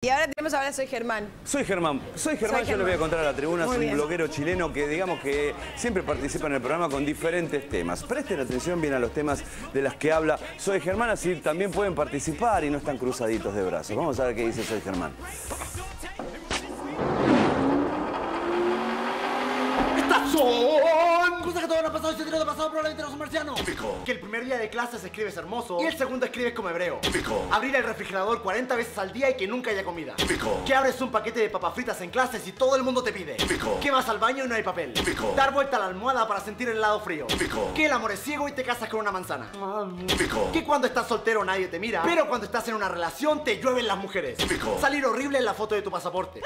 Y ahora tenemos ahora Soy Germán. Soy Germán. Soy Germán, yo le voy a contar a la tribuna, Muy soy un bien. bloguero chileno que digamos que siempre participa en el programa con diferentes temas. Presten atención bien a los temas de las que habla Soy Germán, así también pueden participar y no están cruzaditos de brazos. Vamos a ver qué dice Soy Germán. Estas son pasado probablemente no son marcianos. Que el primer día de clases escribes hermoso y el segundo escribes como hebreo. Abrir el refrigerador 40 veces al día y que nunca haya comida. Que abres un paquete de papas fritas en clases y todo el mundo te pide. Que vas al baño y no hay papel. Dar vuelta a la almohada para sentir el lado frío. Que el amor es ciego y te casas con una manzana. Que cuando estás soltero nadie te mira, pero cuando estás en una relación te llueven las mujeres. Salir horrible en la foto de tu pasaporte.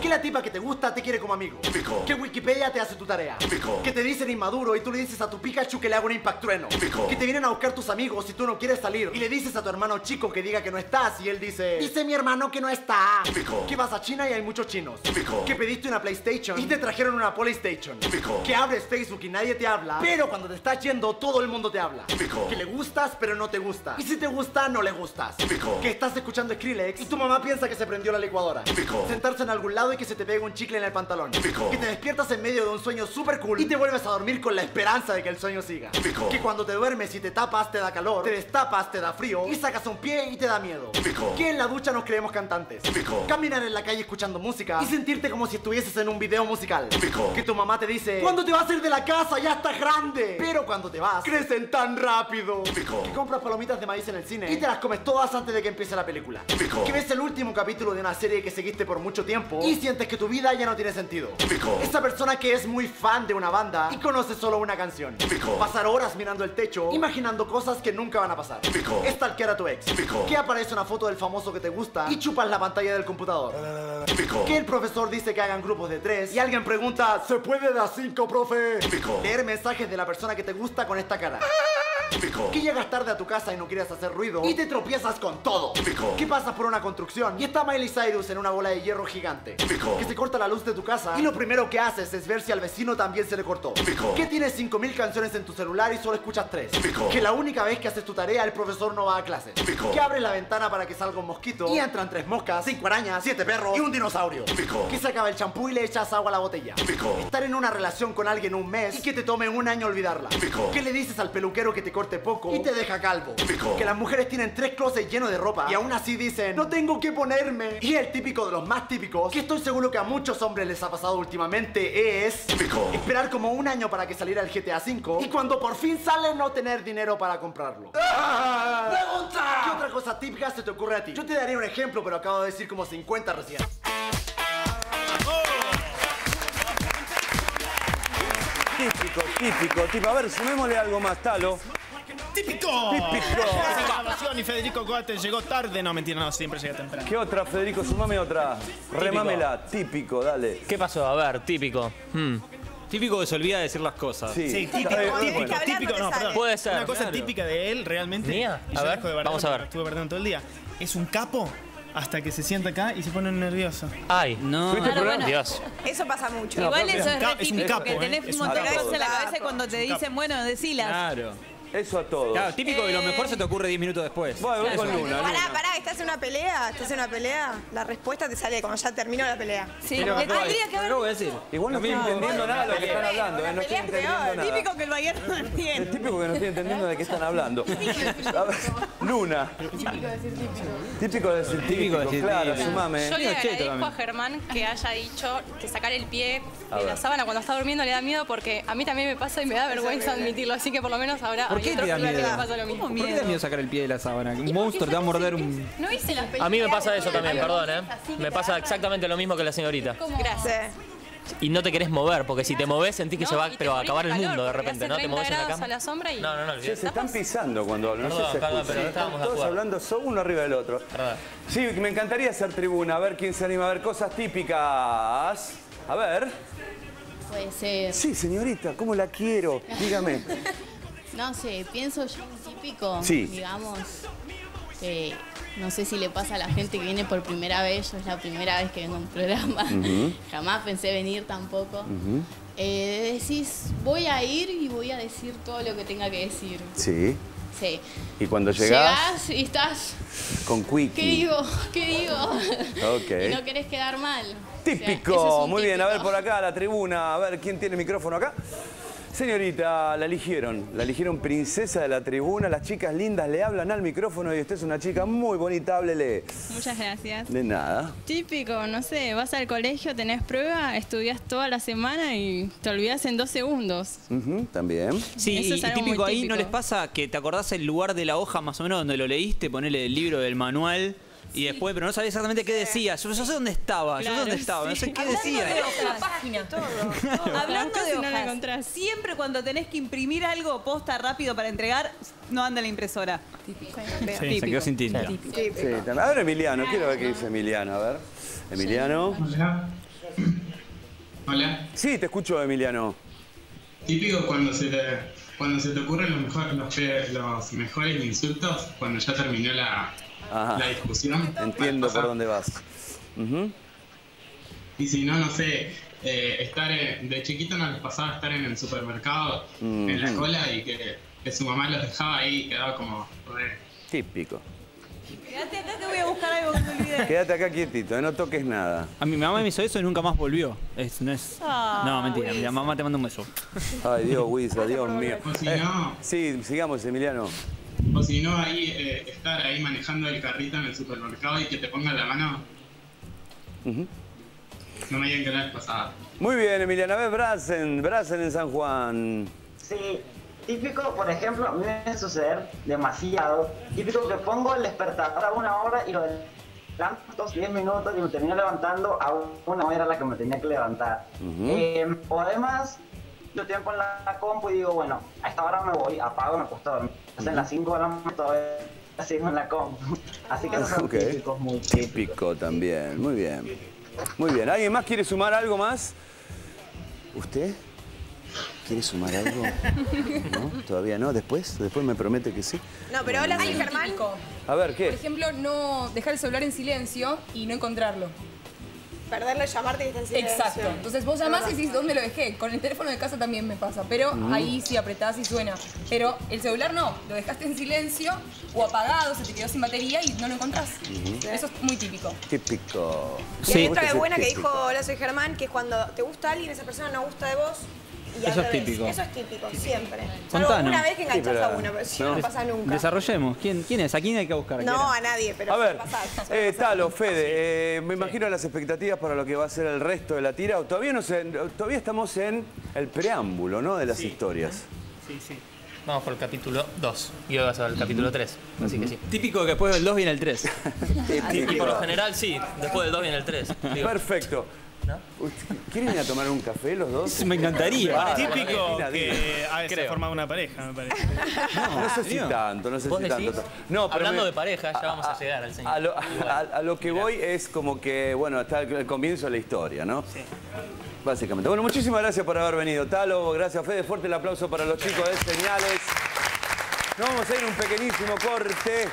Que la tipa que te gusta te quiere como amigo. Que Wikipedia te hace tu tarea. Que te dicen inmaduro y tú le dices a tu Pikachu que le haga un impact trueno. Que te vienen a buscar tus amigos y tú no quieres salir. Y le dices a tu hermano chico que diga que no estás y él dice... Dice mi hermano que no está. Que vas a China y hay muchos chinos. Que pediste una PlayStation y te trajeron una PlayStation. Que abres Facebook y nadie te habla. Pero cuando te estás yendo todo el mundo te habla. Que le gustas pero no te gusta. Y si te gusta no le gustas. Que estás escuchando Skrillex y tu mamá piensa que se prendió la licuadora. Sentarse en algún lado y que se te pegue un chicle en el pantalón. Que te despiertas en medio de un sueño super cool y te vuelves a dormir con la esperanza de que el sueño siga. Que cuando te duermes y te tapas te da calor, te destapas te da frío y sacas un pie y te da miedo. Que en la ducha nos creemos cantantes. Caminar en la calle escuchando música y sentirte como si estuvieses en un video musical. Que tu mamá te dice, ¿cuándo te vas a ir de la casa? Ya estás grande. Pero cuando te vas, crecen tan rápido. Que compras palomitas de maíz en el cine y te las comes todas antes de que empiece la película. Que ves el último capítulo de una serie que seguiste por mucho tiempo y sientes que tu vida ya no tiene sentido. Esa persona que es muy fan de una banda y conoce solo una canción. Pasar horas mirando el techo, imaginando cosas que nunca van a pasar. Stalkear a tu ex. Que aparece una foto del famoso que te gusta y chupas la pantalla del computador. Que el profesor dice que hagan grupos de tres y alguien pregunta, ¿se puede de a cinco, profe? Leer mensajes de la persona que te gusta con esta cara. Que llegas tarde a tu casa y no quieres hacer ruido y te tropiezas con todo. Que pasas por una construcción y está Miley Cyrus en una bola de hierro gigante. Que se corta la luz de tu casa y lo primero que haces es ver si al vecino también se le cortó. Que tienes 5000 canciones en tu celular y solo escuchas tres. Que la única vez que haces tu tarea el profesor no va a clase. Que abres la ventana para que salga un mosquito y entran tres moscas, cinco arañas, siete perros y un dinosaurio. Que se acaba el champú y le echas agua a la botella. Estar en una relación con alguien un mes y que te tome un año olvidarla. Que le dices al peluquero que te poco y te deja calvo. Que las mujeres tienen tres closets llenos de ropa y aún así dicen, no tengo que ponerme. Y el típico de los más típicos, que estoy seguro que a muchos hombres les ha pasado últimamente, es esperar como un año para que saliera el GTA V y cuando por fin sale no tener dinero para comprarlo. ¡Pregunta! ¿Qué otra cosa típica se te ocurre a ti? Yo te daría un ejemplo, pero acabo de decir como 50 recién. Típico, típico, típico. A ver, sumémosle algo más, Talo. ¡Típico! Típico. Grabación y Federico Coate llegó tarde. No, mentira, no, siempre llega temprano. ¿Qué otra, Federico? Sumame otra. Remámela. Típico, dale. ¿Qué pasó? A ver, típico. Hmm. Típico que se olvida de decir las cosas. Sí, Sí, típico, típico, hablar, típico, no no, perdón. Puede ser, Una cosa claro. típica de él, realmente. ¿Mía? Y A yo ver, dejo de vamos a ver. Estuve bardeando todo el día. Es un capo hasta que se sienta acá y se pone nervioso. Ay. No. ¿Tuviste el Claro, programa? Dios. Eso pasa mucho. Igual propia. eso es Es re ca- es un típico, capo, que ¿eh? tenés Es un montón de la cabeza Capo. cuando te dicen, bueno, decilas. Claro. Eso a todos. Claro, típico que lo Eh. mejor se te ocurre 10 minutos después. Bueno, voy con Luna. Pará, pará, estás en una pelea, estás en una pelea, la respuesta te sale cuando ya terminó la pelea. Sí, Pero le acabo de- tendría que haber... acabo de decir. Igual no estoy entendiendo nada de lo que están hablando, ¿eh? No estoy entendiendo peor, nada. Típico que el Bayern no Es entiende. típico que no estoy entendiendo de qué están hablando. A ver, Luna. Típico de decir típico. Típico de decir claro, típico. sumame. Yo le Cheto agradezco también. a Germán que haya dicho que sacar el pie A de ver. la sábana cuando está durmiendo le da miedo porque a mí también me pasa y me da vergüenza admitirlo. Así que por lo menos ahora ¿Por hay qué te da miedo? que me pasa lo mismo. ¿Por qué te da miedo sacar el pie de la sábana? Un monstruo te va a morder un. ¿No viste las películas? A mí me pasa eso también, perdón, ¿eh? Me pasa exactamente lo mismo que la señorita. Sí. Y no te querés mover, porque si te movés sentís que No, se va pero a acabar el calor, mundo de repente, ¿no? Te 30 movés en la cama. a la sombra y- No, no, no, se están pisando cuando hablan. No sé si se perdón, escucha. pero no estábamos de Todos hablando son uno arriba del otro. Sí, me encantaría ser tribuna, a ver quién se anima a ver cosas típicas. A ver. Puede ser. Sí, señorita, ¿cómo la quiero? Dígame. No sé, pienso yo un típico, Sí. digamos, que no sé si le pasa a la gente que viene por primera vez, yo es la primera vez que vengo a un programa, jamás pensé venir tampoco. Eh, decís, voy a ir y voy a decir todo lo que tenga que decir. Sí. Sí. Y cuando llegás, Llegás y estás, con ¿qué Quickie. digo? ¿Qué digo? Ok. Y no querés quedar mal. O sea, Típico, es muy bien. A ver por acá, la tribuna. A ver, ¿quién tiene micrófono acá? Señorita, la eligieron. La eligieron princesa de la tribuna. Las chicas lindas le hablan al micrófono y usted es una chica muy bonita. Háblele. Muchas gracias. De nada. Típico, no sé, vas al colegio, tenés prueba, estudias toda la semana y te olvidas en dos segundos. También. Sí, Eso y, es y algo muy típico ahí, ¿no les pasa que te acordás el lugar de la hoja más o menos donde lo leíste, ponele el libro del manual y después, pero no sabés exactamente qué decía? Yo, yo sé dónde estaba, yo sé Claro, dónde estaba, no sé qué Hablando decía. de hojas, página. Hablando Casi de no la hojas, siempre cuando tenés que imprimir algo posta rápido para entregar, no anda la impresora. Se quedó sin tinta. Sí, también. A ver, Emiliano, quiero ver qué dice Emiliano. A ver. Emiliano. Hola. Hola. Sí, te escucho, Emiliano. Típico cuando se te, cuando se te ocurren los, mejor- los, los mejores insultos cuando ya terminó la, Ajá. la discusión. Entiendo por dónde vas. Y si no, no sé, eh, estar en- de chiquito no les pasaba estar en el supermercado, en la cola y que, que su mamá los dejaba ahí y quedaba como... re- Típico. Quédate acá que voy a buscar algo que me olvidé. Quédate acá quietito, eh, no toques nada. A mi mamá me hizo eso y nunca más volvió. Es, no, es... Ah, no, mentira, mi mamá te manda un beso. Ay, Dios, Wisa, Dios mío. Eh, sí, sigamos, Emiliano. O si no ahí eh, estar ahí manejando el carrito en el supermercado y que te pongan la mano, no me digan que no les pasaba. Muy bien, Emiliano. A ver, Brasen, Brasen en San Juan. Sí, típico, por ejemplo, a mí me debe suceder demasiado. Típico que pongo el despertador a una hora y lo levanto 10 minutos y me termino levantando a una hora a la que me tenía que levantar. Eh, o además, yo tiempo en la compu y digo, bueno, a esta hora me voy, apago, me acuesto a dormir. Hacen las 5 de la mañana todavía sigo en la compu. Así que esos son Ok. típicos muy típicos. Típico también. Muy bien. Muy bien. ¿Alguien más quiere sumar algo más? ¿Usted? ¿Quiere sumar algo? ¿No? ¿Todavía no? ¿Después? ¿Después me promete que sí? No, pero hola, soy Germán. A ver, Por ¿qué? ejemplo, no dejar el celular en silencio y no encontrarlo. Perderlo, llamarte y está en silencio. Exacto. Entonces vos llamás y decís, ¿dónde lo dejé? Con el teléfono de casa también me pasa, pero ahí sí apretás y suena. Pero el celular no, lo dejaste en silencio o apagado, se te quedó sin batería y no lo encontrás. Eso es muy típico. Típico. Y Sí. hay otra de buena que dijo Hola, soy Germán, que es cuando te gusta alguien, esa persona no gusta de vos. Y Eso es típico. Eso es típico, siempre. Salvo una vez que enganchás Sí, pero- a uno, pero si no, pasa nunca. Desarrollemos. ¿Quién, ¿Quién es? ¿A quién hay que buscar? No, ¿Quién a nadie, pero A ver, eh. Talo, Fede, eh, me imagino las expectativas para lo que va a ser el resto de la tira. Todavía, no sé, todavía estamos en el preámbulo, ¿no? De las historias. Sí, sí. Vamos por el capítulo 2 y hoy va a ser el capítulo 3, así que sí. Típico que después del 2 viene el 3. Y por lo general sí, después del 2 viene el 3. Digo, Perfecto. ¿Quieren ir a tomar un café los dos? Me encantaría. Ah, Típico que formado una pareja, me parece. No sé si tanto, no sé ¿Vos si tanto. No, pero Hablando me- de pareja, ya vamos a llegar al señor. A lo, a- a lo que voy es como que, bueno, está el, comienzo de la historia, ¿no? Sí. Básicamente. Bueno, muchísimas gracias por haber venido, Talo. Gracias, Fede. Fuerte el aplauso para los chicos de Señales. Nos vamos a ir a un pequeñísimo corte.